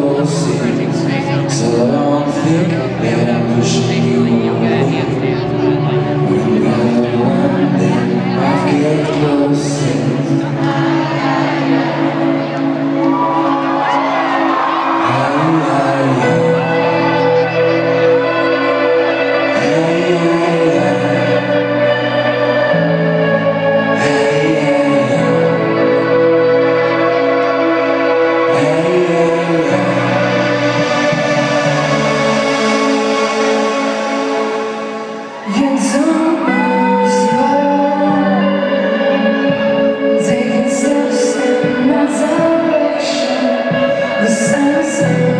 você. Yes,